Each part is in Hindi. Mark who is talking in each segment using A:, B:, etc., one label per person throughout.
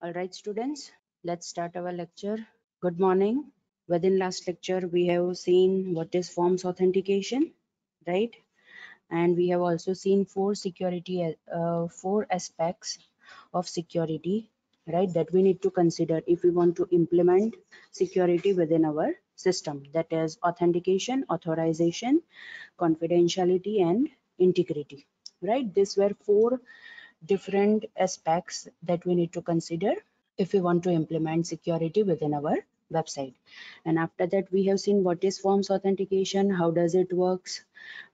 A: All right, students, let's start our lecture. Good morning. Within last lecture, we have seen what is forms authentication, right? And we have also seen four security, uh, four aspects of security, right? That we need to consider if we want to implement security within our system. That is authentication, authorization, confidentiality, and integrity, right? These were four different aspects that we need to consider if we want to implement security within our website. And after that we have seen what is forms authentication how does it works.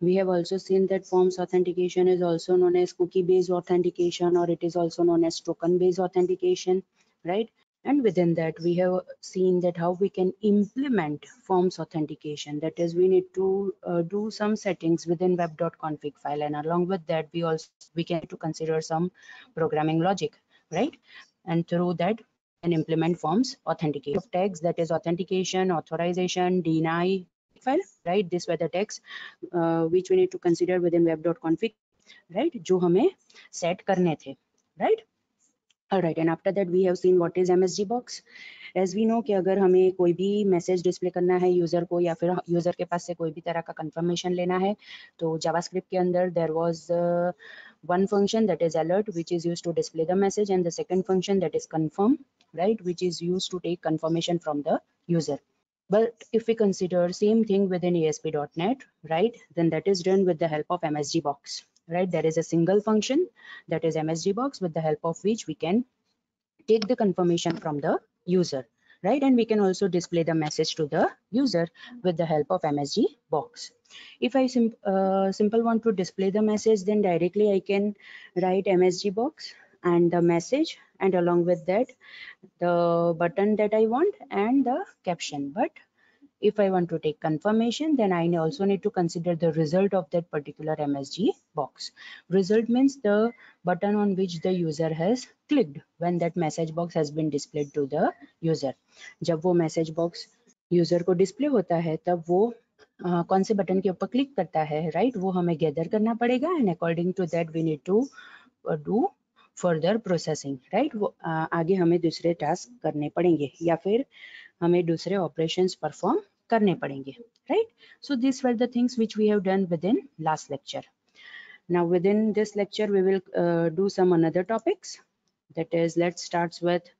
A: We have also seen that forms authentication is also known as cookie based authentication or it is also known as token based authentication right and within that we have seen that how we can implement forms authentication that is we need to uh, do some settings within web.config file and along with that we also we can to consider some programming logic right and through that and implement forms authentication of tags that is authentication authorization deny file right this were the tags uh, which we need to consider within web.config right जो हमें set करने थे right Right and after that we have seen what is msg box as we know कि अगर हमें कोई भी मैसेज डिस्प्ले करना है यूज़र को या फिर यूज़र के पास से कोई भी तरह का कंफर्मेशन लेना है तो जावास्क्रिप्ट के अंदर there was one function that is alert which is used to display the message and the second function that is confirm right which is used to take confirmation from the user but if we consider same thing within ASP.NET right then that is done with the help of MSG box right? There is a single function that is msg box with the help of which we can take the confirmation from the user right? And we can also display the message to the user with the help of msg box. If i sim uh, simple want to display the message then directly i can write msg box and the message and along with that the button that i want and the caption. But if I want to take confirmation, then I also need to consider the result of that particular MSG box. Result means the button on which the user has clicked when that message box has been displayed to the user. जब वो message box user को display होता है तब वो uh, कौन से बटन के ऊपर क्लिक करता है राइट right? वो हमें गैदर करना पड़ेगा and according to that we need to do further processing right वो uh, आगे हमें दूसरे टास्क करने पड़ेंगे या फिर हमें दूसरे ऑपरेशंस परफॉर्म करने पड़ेंगे right so these were the things which we have done within last lecture now within this lecture we will uh, do some another topics that is let's start with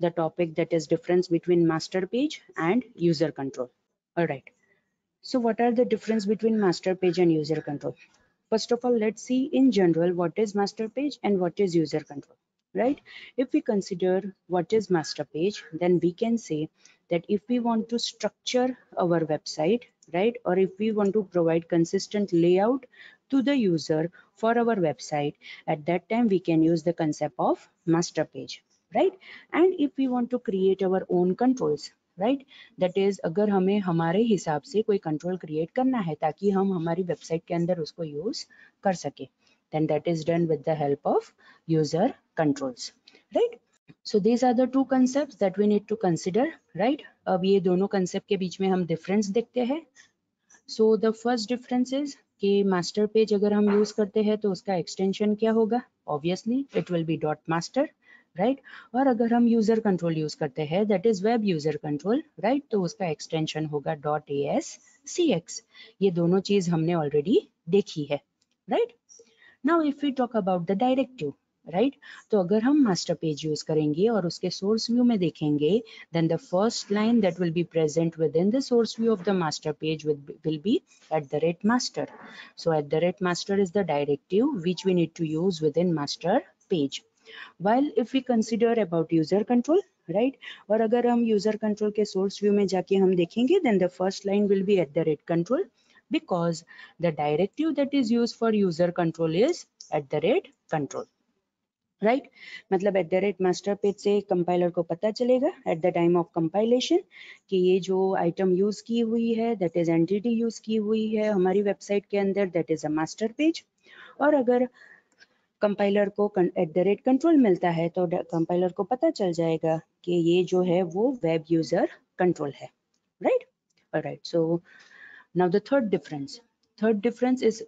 A: the topic that is difference between master page and user control all right so what are the difference between master page and user control first of all let's see in general what is master page and what is user control right if we consider what is master page then we can say that if we want to structure our website right or if we want to provide consistent layout to the user for our website at that time we can use the concept of master page right and if we want to create our own controls right that is अगर हमें हमारे हिसाब से कोई कंट्रोल क्रिएट करना है ताकि हम हमारी वेबसाइट के अंदर उसको यूज़ कर सके then that is done with the help of user controls right so these are the two concept that we need to consider right अब ये दोनों कंसेप्ट के बीच में हम डिफरेंस देखते हैं। So the first difference is कि मास्टर पेज अगर हम यूज़ करते हैं तो उसका एक्सटेंशन क्या होगा? Obviously it will be dot master right और अगर हम यूज़र कंट्रोल यूज़ करते हैं that is web user control right तो उसका एक्सटेंशन होगा dot A S C X ये दोनों चीज़ हमने ऑलरेडी देखी है right now if you talk about the directive right right? तो अगर हम मास्टर पेज यूज़ करेंगे और उसके सोर्स व्यू में देखेंगे then the first line that will be present within the source view of the master page will be at the rate master so at the rate master is the directive which we need to use within master page while if we consider about user control right और अगर हम user control के source view में जाके हम देखेंगे then the first line will be at the rate control because the directive that is used for user control is at the rate control right? मतलब at the rate master page से कंपाइलर को पता चलेगा at the time of compilation कि ये जो आइटम यूज़ की हुई है दैट इज़ एंटिटी यूज़ की हुई है हमारी वेबसाइट के अंदर that is a master page और अगर कंपाइलर को एट द रेट कंट्रोल मिलता है तो कंपाइलर को पता चल जाएगा कि ये जो है वो वेब यूज़र कंट्रोल है। Right right so Now the third difference, third difference is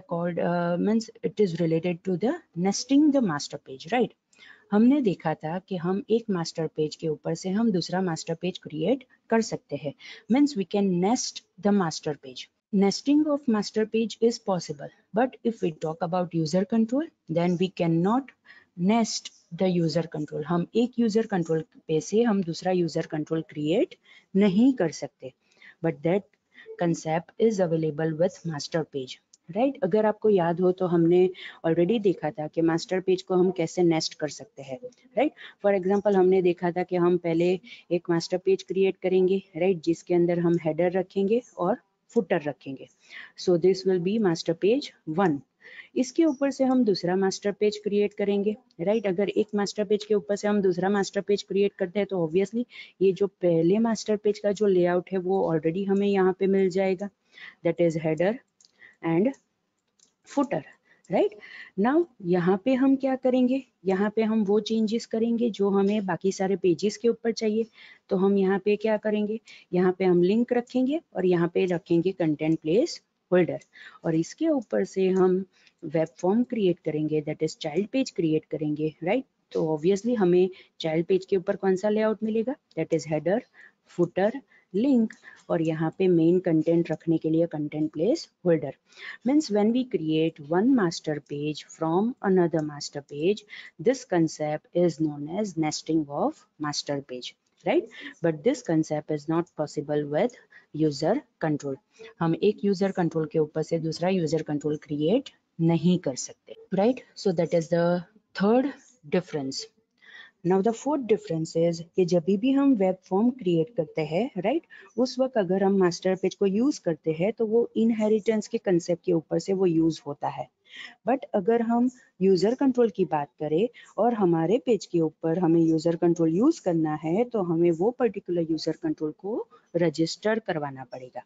A: called uh, means it is related to the nesting the master page, right? हमने देखा था कि हम एक मास्टर पेज के ऊपर से हम दूसरा मास्टर पेज क्रिएट कर सकते हैं means we can nest the master page nesting of master page is possible but if we talk about user control then we cannot nest the user control हम एक user control पे से हम दूसरा user control create नहीं कर सकते but that concept is available with master page right right? अगर आपको याद हो तो हमने ऑलरेडी देखा था कि मास्टर पेज को हम कैसे नेस्ट कर सकते हैं राइट फॉर एग्जांपल हमने देखा था कि हम पहले एक मास्टर पेज क्रिएट करेंगे राइट right? जिसके अंदर हम हेडर रखेंगे और फुटर रखेंगे so this will be master page one इसके ऊपर से हम दूसरा मास्टर पेज क्रिएट करेंगे राइट right? अगर एक मास्टर पेज के ऊपर से हम दूसरा मास्टर पेज क्रिएट करते हैं तो ऑब्वियसली ये जो पहले मास्टर पेज का जो लेआउट है, वो ऑलरेडी हमें यहाँ पे मिल जाएगा that is header and footer right now यहाँ पे हम क्या करेंगे? यहाँ पे हम वो चेंजेस करेंगे जो हमें बाकी सारे पेजेस के ऊपर चाहिए। तो हम यहाँ पे क्या करेंगे? यहाँ पे हम लिंक रखेंगे और यहाँ पे रखेंगे कंटेंट प्लेस होल्डर और इसके ऊपर से हम वेब फॉर्म क्रिएट करेंगे that is child page create करेंगे राइट right? तो ऑब्वियसली हमें चाइल्ड पेज के ऊपर कौन सा लेआउट मिलेगा? That is header footer link और यहाँ पे मेन कंटेंट रखने के लिए content placeholder means when we create one master page from another master page this concept is known as nesting of master page right but this concept is not possible with user control हम एक यूज़र कंट्रोल के ऊपर से दूसरा यूज़र कंट्रोल क्रिएट नहीं कर सकते right so that is the third difference now the fourth difference is कि जब भी हम वेब फॉर्म क्रिएट करते हैं राइट right? उस वक्त अगर हम मास्टर पेज को यूज़ करते हैं तो वो इनहेरिटेंस के कंसेप्ट के ऊपर से वो यूज़ होता है बट अगर हम यूज़र कंट्रोल की बात करें और हमारे पेज के ऊपर हमें यूज़र कंट्रोल यूज़ करना है तो हमें वो पर्टिकुलर यूज़र कंट्रोल को रजिस्टर करवाना पड़ेगा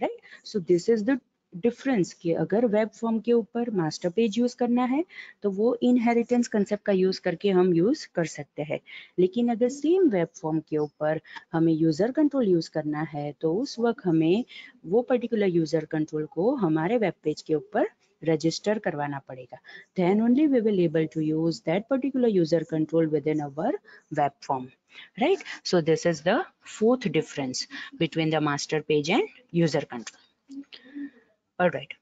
A: right so this is the difference कि अगर वेब फॉर्म के ऊपर मास्टर पेज यूज़ करना है तो वो इनहेरिटेंस कंसेप्ट का यूज़ करके हम यूज़ कर सकते हैं। लेकिन अगर सेम वेब फॉर्म के ऊपर हमें यूज़र कंट्रोल यूज़ करना है तो उस वक्त हमें वो पर्टिकुलर यूज़र कंट्रोल को हमारे वेब पेज के ऊपर रजिस्टर करवाना पड़ेगा। Then only we will able to use that particular user control within our web form right so this is the fourth difference between the master page and user control all right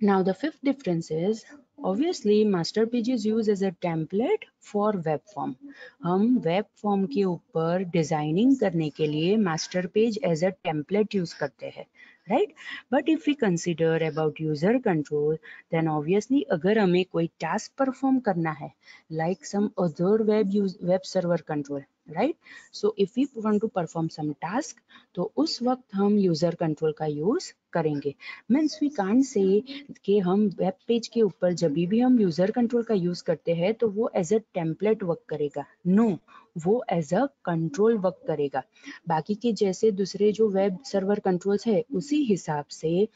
A: now the fifth difference is obviously master page is used as a template for web form हम web form के ऊपर डिज़ाइनिंग करने के लिए master page as a template use करते हैं right but if you consider about user control then obviously अगर हमें कोई टास्क परफॉर्म करना है like some other web web server control right so if you want to perform some task तो उस वक्त हम यूज़र कंट्रोल का यूज़ करेंगे। मीन्स वी कान से कि हम वेब पेज के ऊपर जब भी हम यूज़र कंट्रोल का यूज़ करते हैं तो वो एज अ टेम्पलेट वर्क करेगा। No no. वो एज अ कंट्रोल वर्क करेगा। बाकी के जैसे दूसरे जो वेब सर्वर कंट्रोल्स है, उसी हिसाब से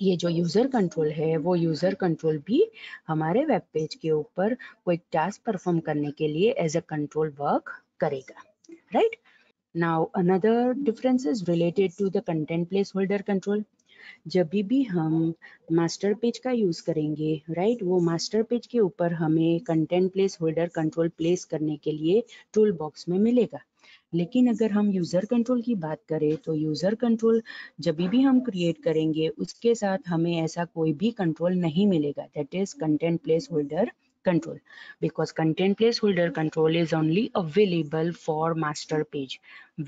A: ये जो यूज़र कंट्रोल है, वो यूज़र कंट्रोल भी हमारे वेब पेज के ऊपर कोई टास्क परफॉर्म करने के लिए एज अ कंट्रोल वर्क करेगा। Right now another difference related to the content place holder control जब भी हम मास्टर पेज का यूज़ करेंगे राइट? वो मास्टर पेज के ऊपर हमें content place holder control place करने के लिए टूल बॉक्स में मिलेगा। लेकिन अगर हम यूज़र कंट्रोल की बात करें तो यूज़र कंट्रोल जब भी हम क्रिएट करेंगे, उसके साथ हमें ऐसा कोई भी कंट्रोल नहीं मिलेगा। That is content place holder control because content placeholder control is only available for master page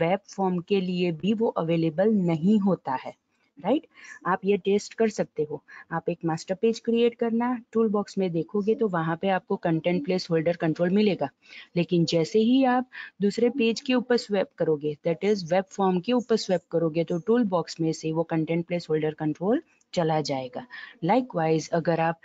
A: web form के लिए भी वो available नहीं होता है। राइट? आप ये टेस्ट कर सकते हो। आप एक मास्टर पेज क्रिएट करना टूल बॉक्स में देखोगे तो वहाँ पे आपको कंटेंट प्लेस होल्डर कंट्रोल मिलेगा। लेकिन जैसे ही आप दूसरे पेज के ऊपर स्वैप करोगे दैट इज़ वेब फॉर्म के ऊपर स्वैप करोगे तो टूल बॉक्स में से वो कंटेंट प्लेस होल्डर कंट्रोल चला जाएगा। लाइकवाइज अगर आप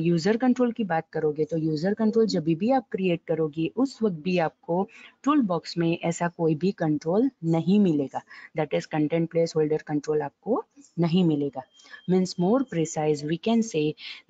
A: यूज़र कंट्रोल की बात करोगे तो यूज़र कंट्रोल जब भी आप क्रिएट करोगे, उस वक्त भी आपको टूल बॉक्स में ऐसा कोई भी कंट्रोल नहीं मिलेगा। That is content place holder control आपको नहीं मिलेगा। Means more precise we can say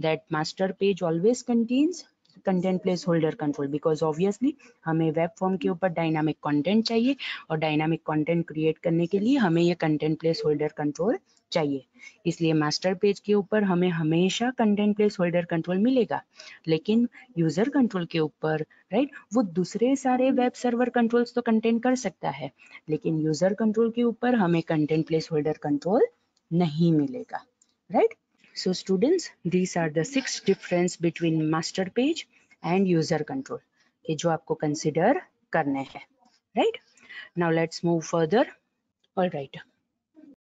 A: that master page always contains content place holder control because obviously हमें वेब फॉर्म के ऊपर डायनामिक कंटेंट चाहिए और डायनामिक कंटेंट क्रिएट करने के लिए हमें ये कंटेंट प्लेस होल्डर कंट्रोल चाहिए। इसलिए मास्टर पेज के ऊपर हमें हमेशा कंटेंट प्लेस होल्डर कंट्रोल मिलेगा। लेकिन यूज़र कंट्रोल के ऊपर राइट वो दूसरे सारे वेब सर्वर कंट्रोल्स तो कंटेंट कर सकता है। लेकिन यूज़र कंट्रोल के ऊपर हमें कंटेंट प्लेस होल्डर कंट्रोल नहीं मिलेगा right so students these are the six difference between master page and user control ये जो आपको कंसिडर करने हैं right now let's move further all right